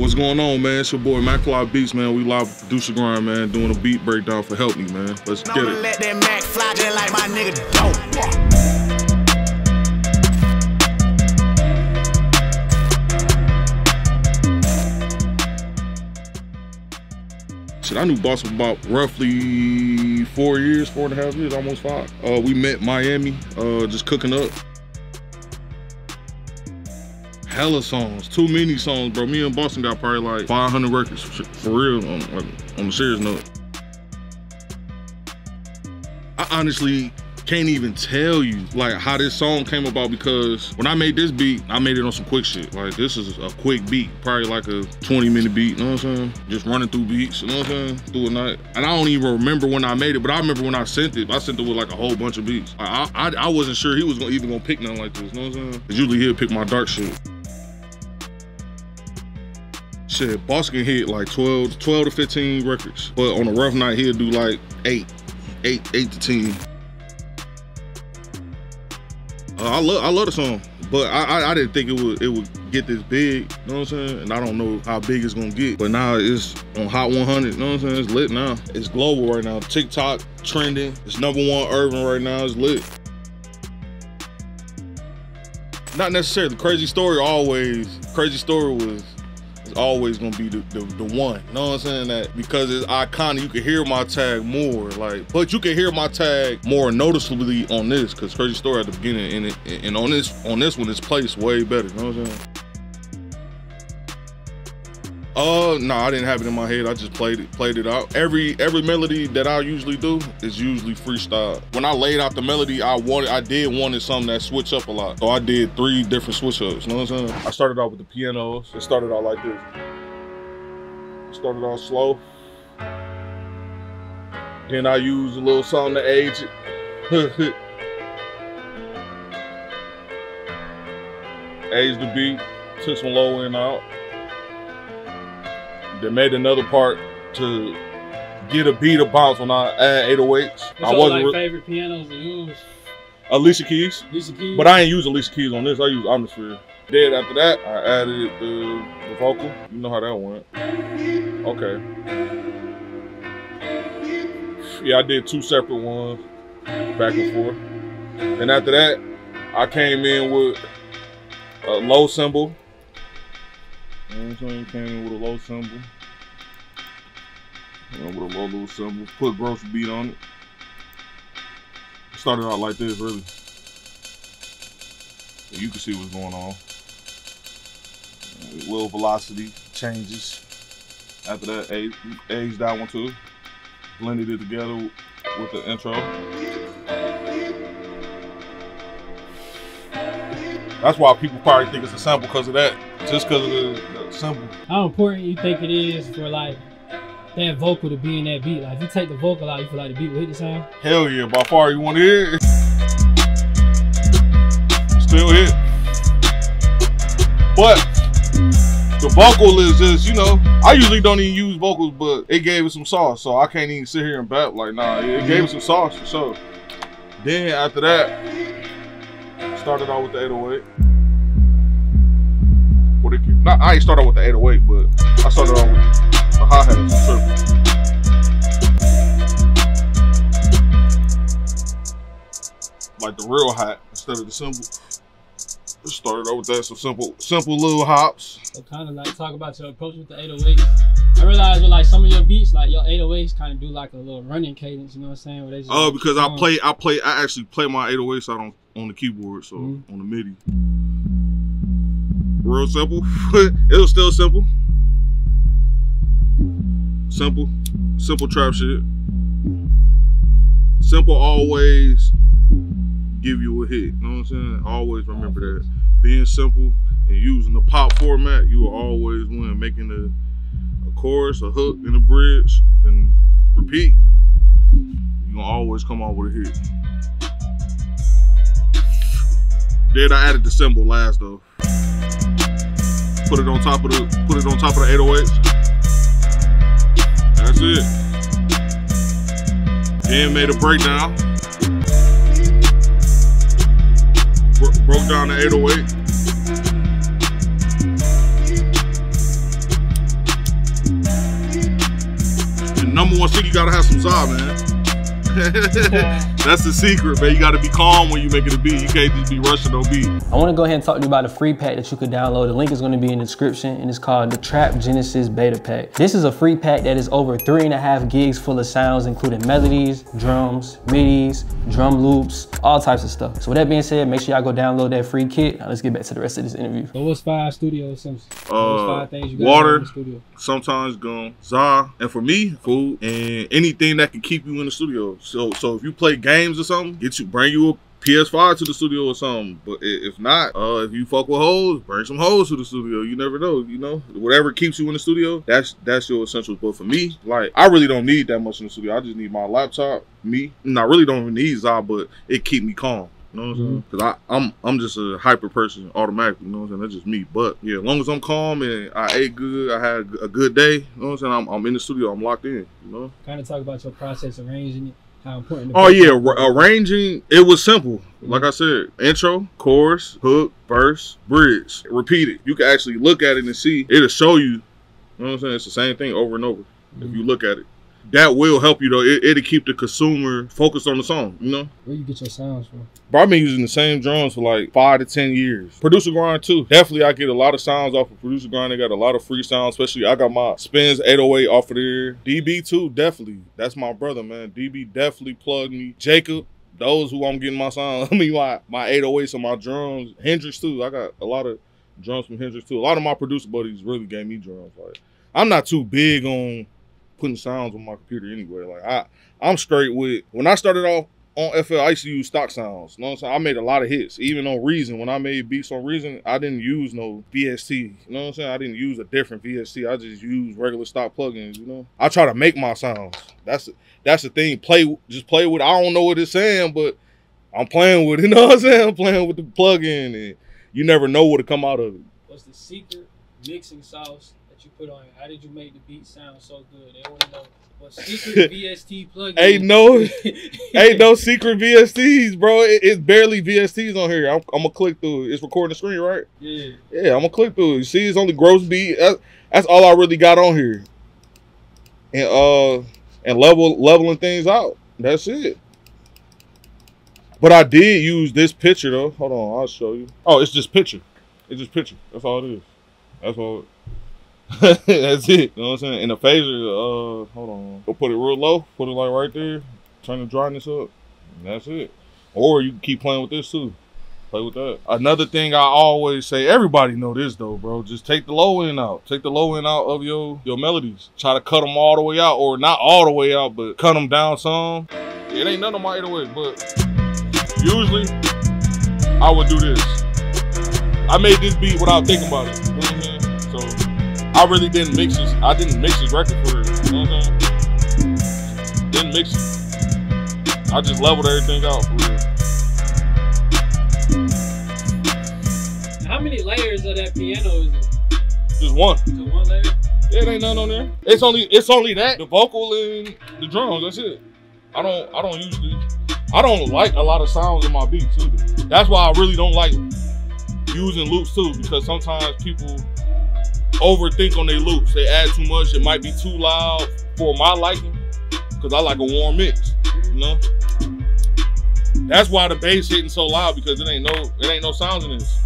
What's going on, man? It's your boy Macfly Beatz, man. We live with producer grind, man, doing a beat breakdown for Help Me, man. Let's get it. Let that Mac fly just like my nigga dope. I knew Boss for about roughly four years, four and a half years, almost five. Uh, we met Miami, uh, just cooking up. Hella songs, too many songs, bro. Me and Boston got probably like 500 records for real on, on a serious note. I honestly can't even tell you like how this song came about because when I made this beat, I made it on some quick shit. Like this is a quick beat, probably like a 20 minute beat, you know what I'm saying? Just running through beats, you know what I'm saying? Through a night. And I don't even remember when I made it, but I remember when I sent it, I sent it with like a whole bunch of beats. I, I, I wasn't sure he was gonna, even gonna pick nothing like this, you know what I'm saying? Cause usually he'll pick my dark shit. Boss can hit like 12, 12 to 15 records. But on a rough night, he'll do like eight, eight, eight to 10. Uh, I love I love the song, but I, I, I didn't think it would it would get this big. You know what I'm saying? And I don't know how big it's gonna get. But now it's on Hot 100. You know what I'm saying? It's lit now. It's global right now. TikTok trending. It's number one urban right now. It's lit. Not necessarily. Crazy story always. Crazy story was always gonna be the, the, the, one. You know what I'm saying? That because it's iconic, you can hear my tag more. Like, but you can hear my tag more noticeably on this, because Crazy Story at the beginning and it, and on this on this one it's placed way better. You know what I'm saying? Uh, no, I didn't have it in my head. I just played it, played it out. Every every melody that I usually do is usually freestyle. When I laid out the melody, I wanted, I did wanted something that switch up a lot. So I did three different switch ups. You know what I'm saying? I started out with the pianos. It started out like this. Started off slow. Then I used a little something to age it. age the beat. Took some low end out. They made another part to get a beat of bounce when I add 808s. What's I wasn't like favorite pianos to use? Alicia Keys. Alicia Keys. But I ain't use Alicia Keys on this. I use Omnisphere. Then after that, I added the, the vocal. You know how that went. Okay. Yeah, I did two separate ones, back and forth. And after that, I came in with a low cymbal know what I'm? Came in with a low. You with a low little cymbal. Put gross beat on it. Started out like this, really. you can see what's going on. Little velocity changes. After that, aged that one too. Blended it together with the intro. That's why people probably think it's a sample because of that. Just because of the simple. How important you think it is for like that vocal to be in that beat? Like if you take the vocal out, you feel like the beat will hit the same? Hell yeah, by far you want to hear it. Still hit. But the vocal is just, you know, I usually don't even use vocals, but it gave it some sauce. So I can't even sit here and bat like, nah, it gave it some sauce for sure. Then after that, started out with the 808 it not I ain't started with the 808, but I started off with the hi hat Like the real hat instead of the. Just started out with that, some simple, simple little hops. So kind of like talk about your approach with the 808. I realized with like some of your beats, like your 808s kind of do like a little running cadence, you know what I'm saying? Where they just, oh, uh, because I play, I play, I actually play my 808s out on, on the keyboard, so mm -hmm. on the MIDI. Real simple. it was still simple. Simple. Simple trap shit. Simple always give you a hit. You know what I'm saying? Always remember that. Being simple and using the pop format, you will always win. Making a, a chorus, a hook, and a bridge, and repeat. You're gonna always come out with a hit. Then I added the cymbal last though put it on top of the put it on top of the 808s. That's it. Then made a breakdown. Bro broke down the 808. number one city gotta have some za, man. That's the secret, man. You gotta be calm when you making a beat. You can't just be rushing no beat. I wanna go ahead and talk to you about a free pack that you could download. The link is gonna be in the description and it's called the Trap Genesis Beta Pack. This is a free pack that is over three and a half gigs full of sounds, including melodies, drums, midis, drum loops, all types of stuff. So with that being said, make sure y'all go download that free kit. Now let's get back to the rest of this interview. So what's five studio essentials? Uh, five things you got water, in the studio? sometimes gone, za, and for me, food, and anything that can keep you in the studio. So so if you play games or something, get you bring you a PS5 to the studio or something. But if not, uh, if you fuck with hoes, bring some hoes to the studio. You never know, you know. Whatever keeps you in the studio, that's that's your essentials. But for me, like I really don't need that much in the studio. I just need my laptop, me. And I really don't even need Za, but it keep me calm. You know what I'm saying? Because mm-hmm. I'm I'm just a hyper person automatically. You know what I'm saying? That's just me. But yeah, as long as I'm calm and I ate good, I had a good day. You know what I'm saying? I'm, I'm in the studio. I'm locked in. You know. Kind of talk about your process arranging it. How important? Oh yeah, arranging it was simple. Mm-hmm. Like I said, intro, chorus, hook, verse, bridge. Repeat it. You can actually look at it and see. It'll show you. You know what I'm saying? It's the same thing over and over. Mm-hmm. If you look at it that will help you though. It, will keep the consumer focused on the song. You know. Where you get your sounds from? Bro, I've been using the same drums for like five to ten years. Producer grind too. Definitely, I get a lot of sounds off of producer grind. They got a lot of free sounds, especially I got my spins 808 off of there. DB too, definitely. That's my brother, man. DB definitely plugged me. Jacob. Those who I'm getting my sound, I mean my my 808s and my drums. Hendrix too. I got a lot of drums from Hendrix too. A lot of my producer buddies really gave me drums. Like I'm not too big on putting sounds on my computer anyway. Like I, I'm straight with when I started off on FL, I used to use stock sounds. You know what I'm saying? I made a lot of hits. Even on Reason, when I made beats on Reason, I didn't use no VST. You know what I'm saying? I didn't use a different VST. I just use regular stock plugins, you know? I try to make my sounds. That's that's the thing. Play just play with I don't know what it's saying, but I'm playing with it. You know what I'm saying? I'm playing with the plugin and you never know what'll come out of it. What's the secret mixing sauce you put on How did you make the beat sound so good? They want to know what secret VST plugin. Ain't no, ain't no secret VSTs, bro. It, it's barely VSTs on here. I'm, I'm, gonna click through. It's recording the screen, right? Yeah. Yeah, I'm gonna click through. You see, it's only gross beat. That's, that's all I really got on here. And uh, and level leveling things out. That's it. But I did use this picture though. Hold on, I'll show you. Oh, it's just picture. It's just picture. That's all it is. That's all. That's it. You know what I'm saying? In the phaser, uh, hold on. Go put it real low. Put it like right there. Turn the dryness up. that's it. Or you can keep playing with this too. Play with that. Another thing I always say, everybody know this though, bro. Just take the low end out. Take the low end out of your your melodies. Try to cut them all the way out, or not all the way out, but cut them down some. It ain't none of my 808, but usually I would do this. I made this beat without thinking about it. I really didn't mix his. I didn't mix his record for. You know what I'm saying? Didn't mix it. I just leveled everything out for real. How many layers of that piano is it? Just one. Just one layer. Yeah, it ain't none on there. It's only it's only that the vocal and the drums. That's it. I don't I don't usually I don't like a lot of sounds in my beats either. That's why I really don't like using loops too because sometimes people overthink on their loops. They add too much. It might be too loud for my liking because I like a warm mix. You know. That's why the bass hitting so loud because it ain't no it ain't no sounds in this.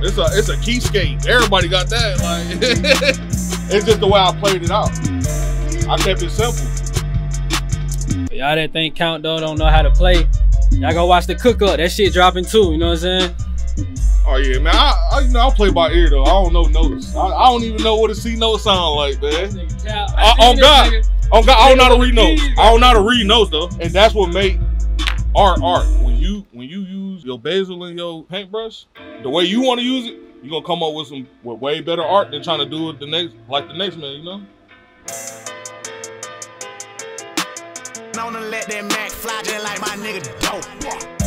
It's a it's a keyscape. Everybody got that. Like it's just the way I played it out. I kept it simple. Y'all that think CountDoe don't know how to play, y'all go watch the cook up. That shit dropping too. You know what I'm saying? Oh yeah, man. I, I you know I play by ear though. I don't know notes. I, I don't even know what a C note sound like, man. I, oh, on God, on oh, God, I don't know how to read notes. I don't know how to read notes though, and that's what make art art. When you when you use your basil and your paintbrush, the way you want to use it, you're gonna come up with some with way better art than trying to do it the next like the next man. You know. I wanna let that Mac fly just like my nigga dope.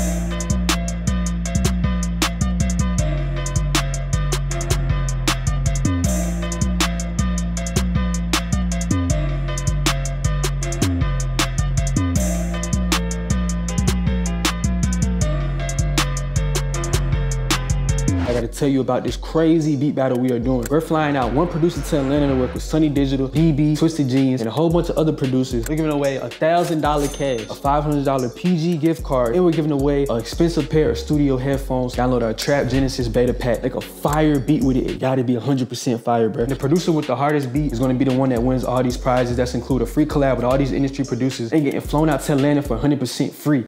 Tell you about this crazy beat battle we are doing. We're flying out one producer to Atlanta to work with Sonny Digital, BB, Twisted Genius, and a whole bunch of other producers. We're giving away a $1,000 cash, a $500 PG gift card, and we're giving away an expensive pair of studio headphones. Download our Trap Genesis beta pack. Like a fire beat with it. It gotta be 100% fire, bro. The producer with the hardest beat is gonna be the one that wins all these prizes. That's include a free collab with all these industry producers and getting flown out to Atlanta for 100% free.